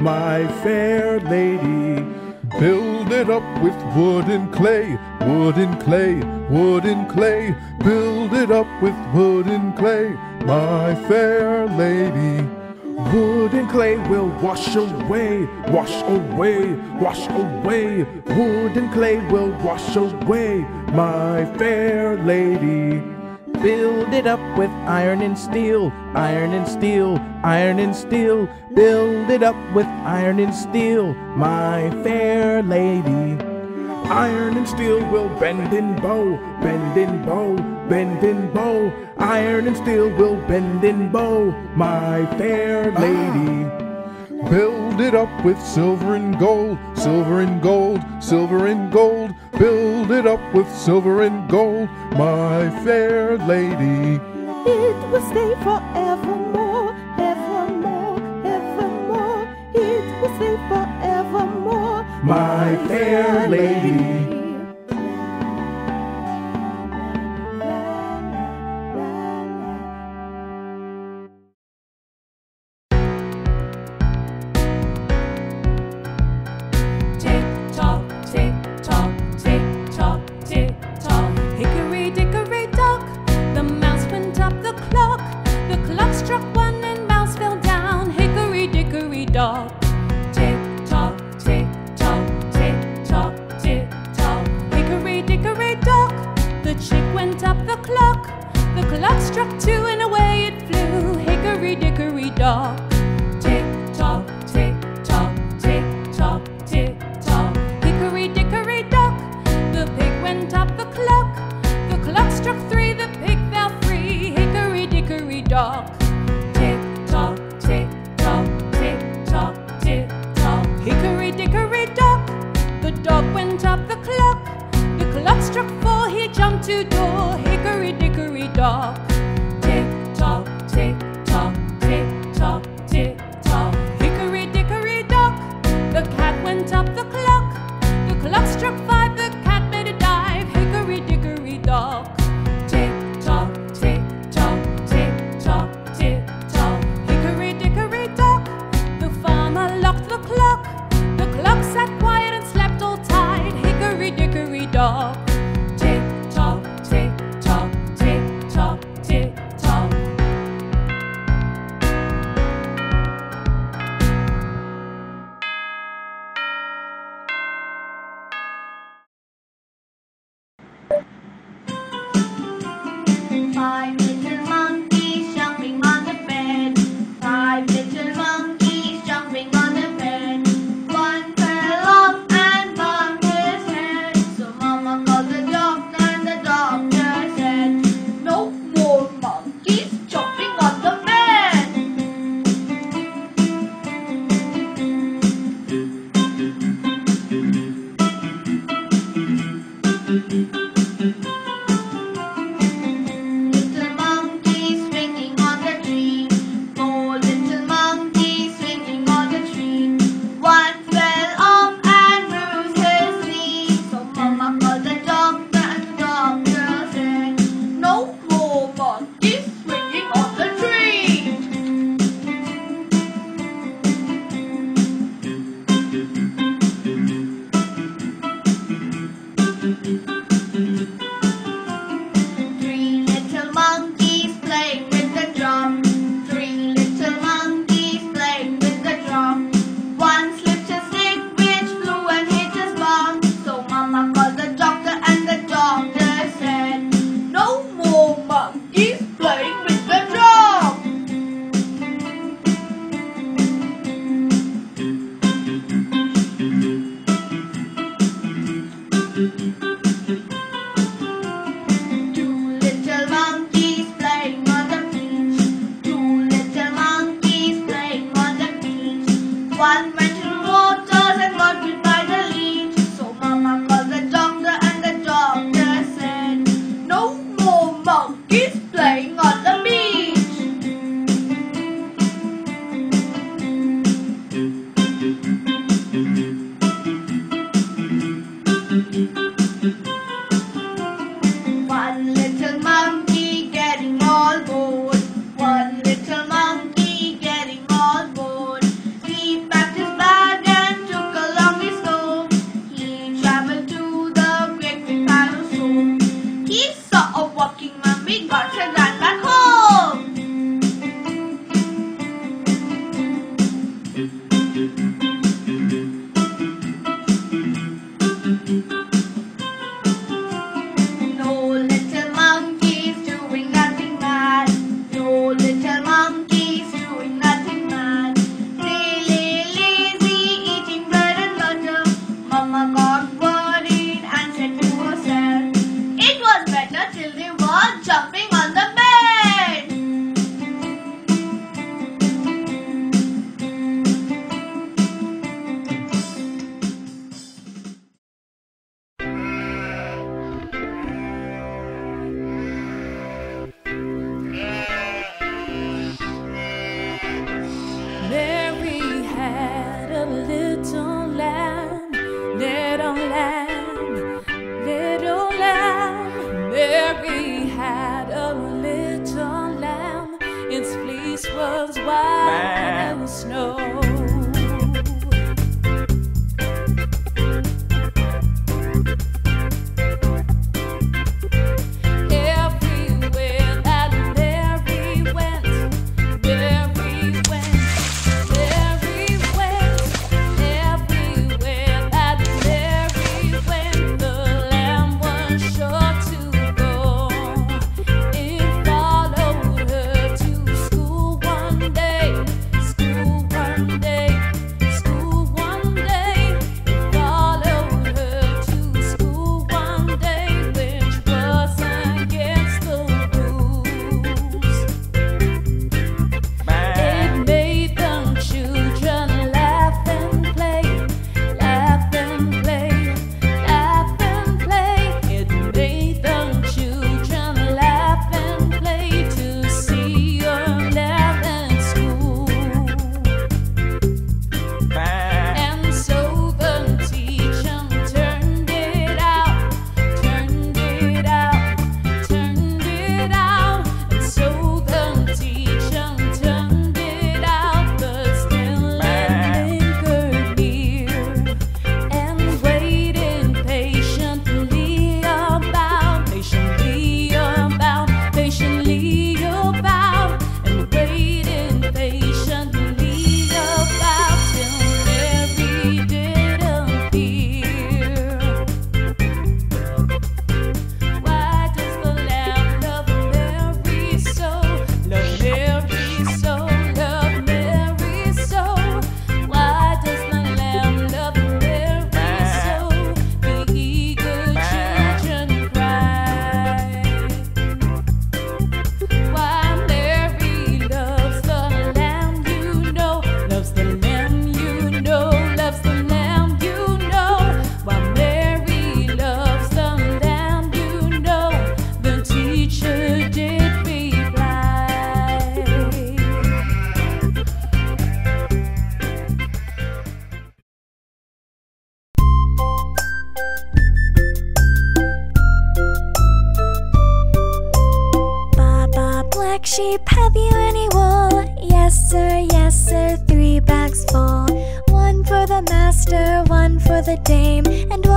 my fair lady. Build it up with wood and clay, wood and clay, wood and clay. Build it up with wood and clay, my fair lady. Wood and clay will wash away, wash away, wash away. Wood and clay will wash away, my fair lady. Build it up with iron and steel, iron and steel, iron and steel. Build it up with iron and steel, my fair lady. Iron and steel will bend and bow, bend and bow, bend and bow. Iron and steel will bend and bow, my fair lady. Build it up with silver and gold, silver and gold, silver and gold. Build it up with silver and gold, my fair lady. It will stay forevermore, evermore, evermore. It will stay forevermore, My fair lady.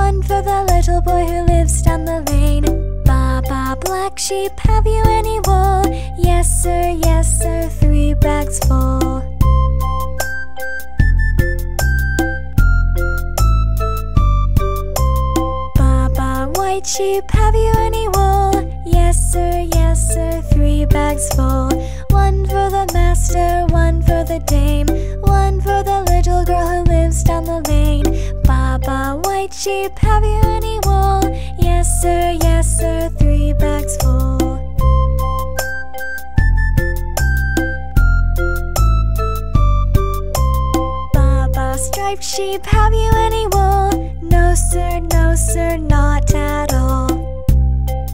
one for the little boy who lives down the lane. Baba, black sheep, have you any wool? Yes, sir, yes, sir, three bags full. Baba, white sheep, have you any wool? Yes, sir, yes, sir, three bags full. One for the master, one for the dame, one for the little girl who lives down the lane a white sheep, have you any wool? Yes sir, yes sir, three bags full Baba striped sheep, have you any wool? No sir, no sir, not at all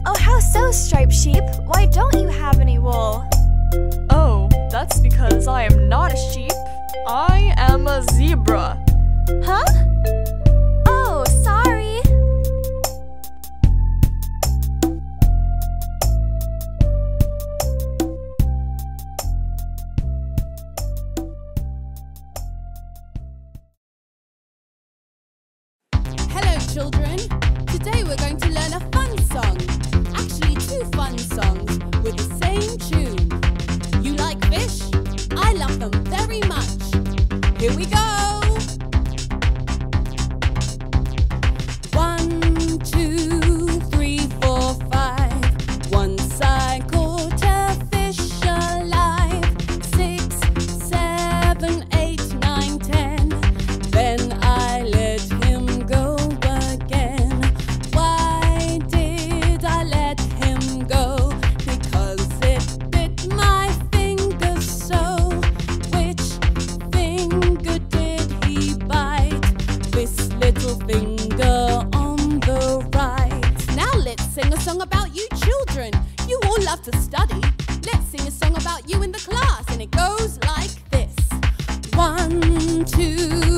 Oh, how so, striped sheep? Why don't you have any wool? Oh, that's because I am not a sheep. I am a zebra. Huh? it goes like this one, two.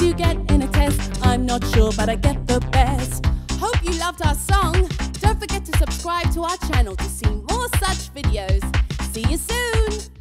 you get in a test. I'm not sure, but I get the best. Hope you loved our song. Don't forget to subscribe to our channel to see more such videos. See you soon!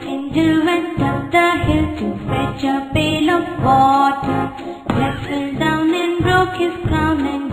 Tindle went up the hill to fetch a pail of water. Down and broke his crown and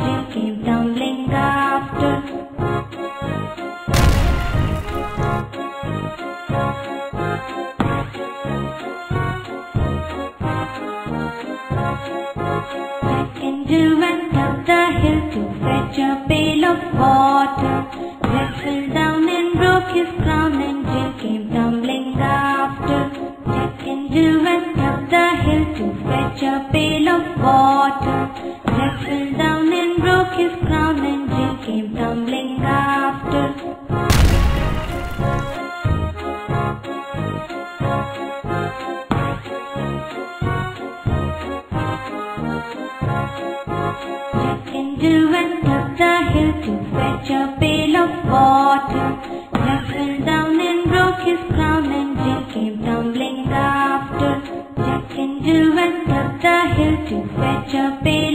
crown and Jack came tumbling after. Jack and Jill went up the hill to fetch a pail.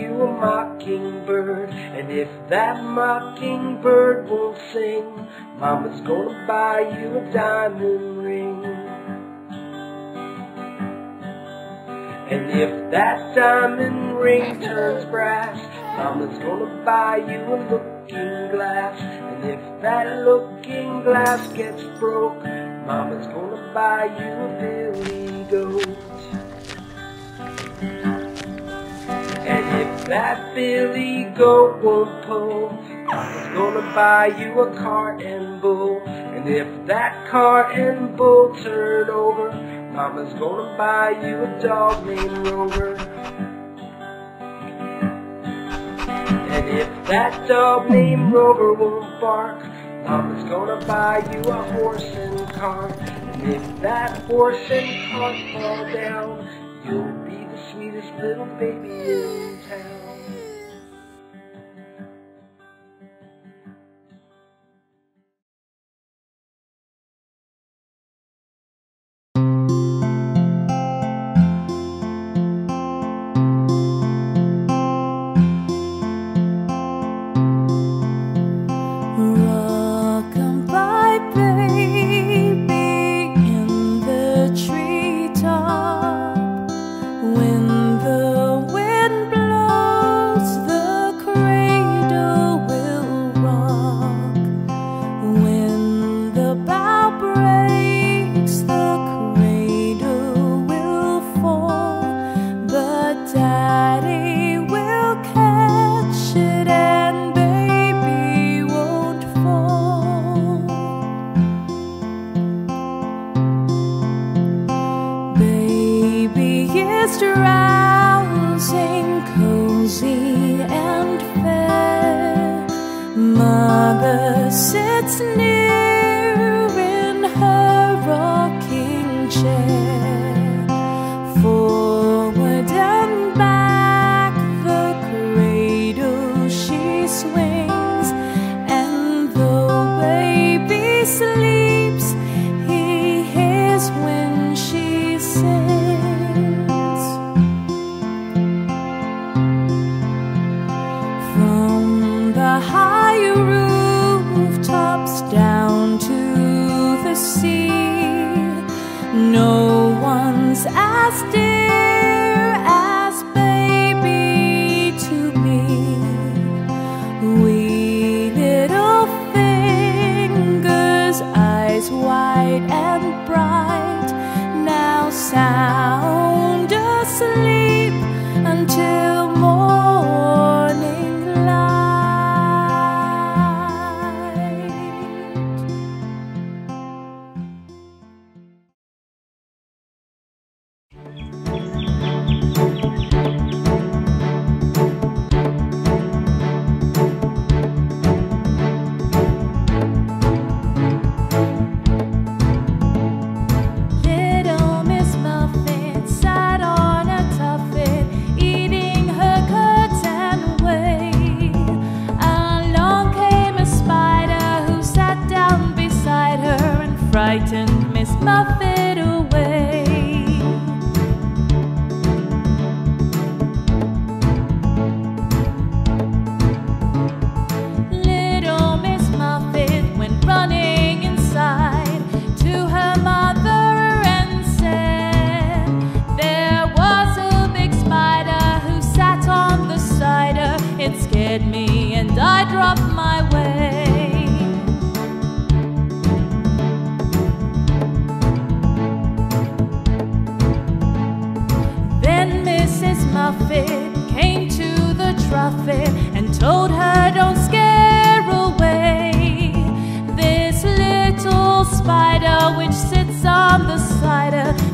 You a mockingbird. And if that mockingbird won't sing, Mama's gonna buy you a diamond ring. And if that diamond ring turns brass, Mama's gonna buy you a looking glass. And if that looking glass gets broke, Mama's gonna buy you a billy goat. That billy goat won't pull, Mama's gonna buy you a cart and bull. And if that cart and bull turn over, Mama's gonna buy you a dog named Rover. And if that dog named Rover won't bark, Mama's gonna buy you a horse and cart. And if that horse and cart fall down, you'll be the sweetest little baby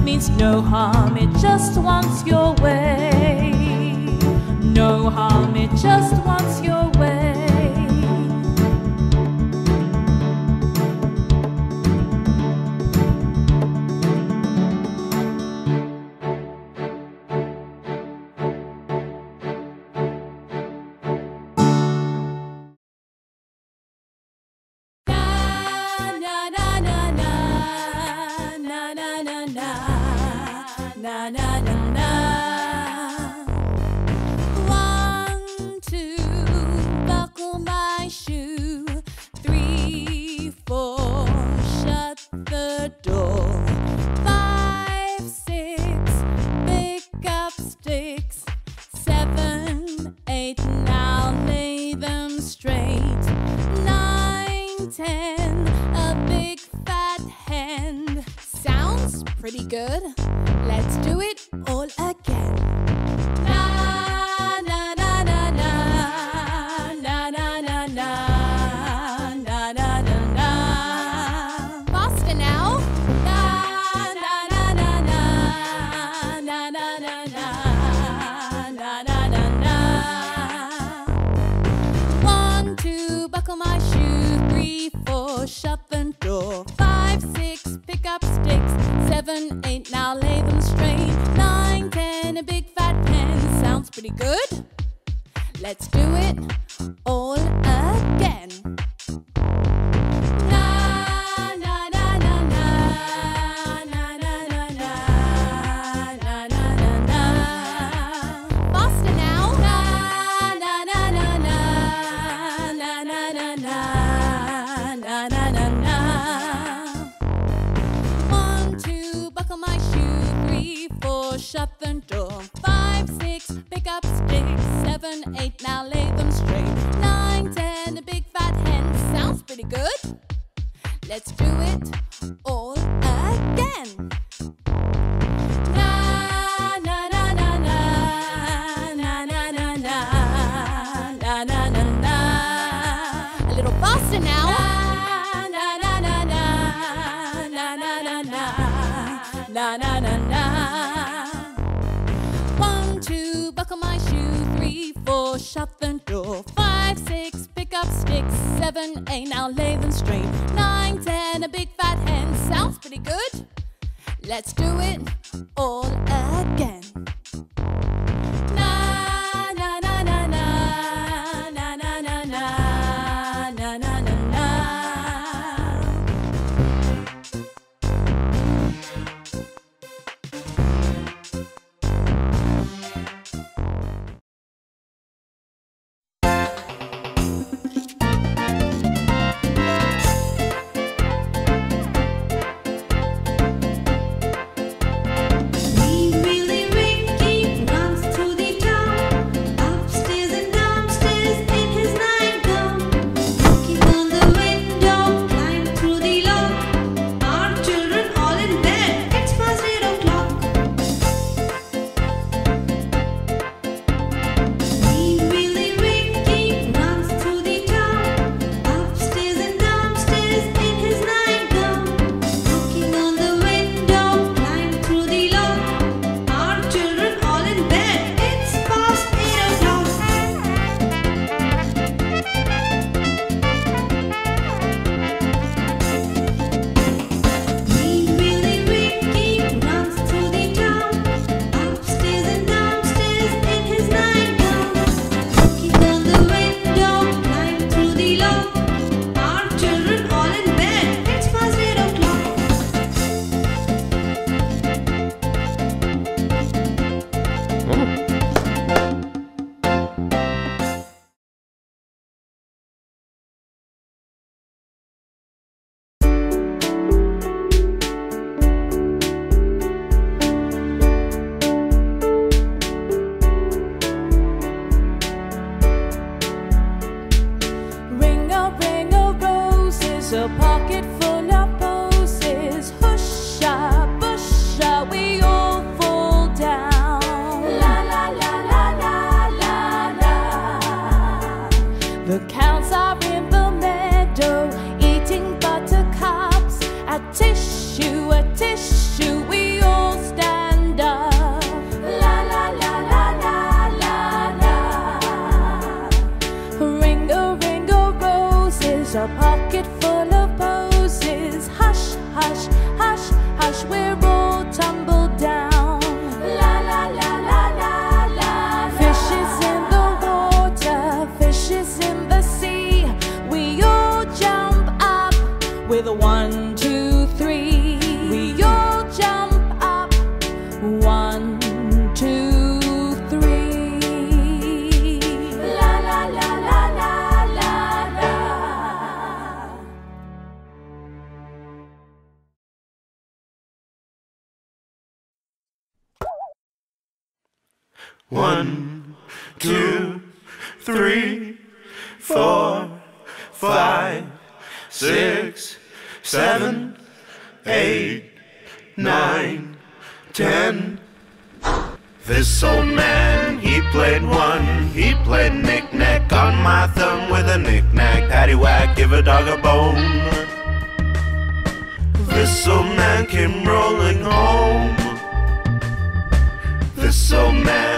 means no harm, it just wants your way. No harm, it just wants your way. seven, eight, now lay them straight. Nine, ten, a big fat pen sounds pretty good. Let's do it. Let's do it all again. Na na na na na na na na na na na na. A little faster now. Na na na na na na na na na na. One two, buckle my shoe. Three four, shut the door. Five six, pick up sticks. Seven eight, now lay them straight. Nine good. Let's do it all again. One, two, three, four, five, six, seven, eight, nine, ten. This old man, he played one. He played knick-knack on my thumb with a knick-knack, paddywhack, give a dog a bone. This old man came rolling home. This old man,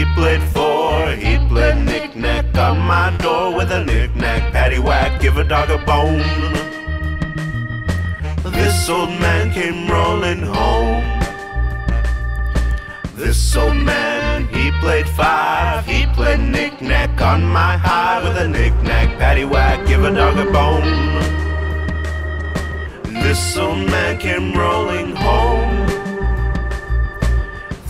played four. He played knick-knack on my door with a knick-knack, paddywhack, give a dog a bone. This old man came rolling home. This old man, he played five. He played knick-knack on my high with a knick-knack, paddywhack, give a dog a bone. This old man came rolling home.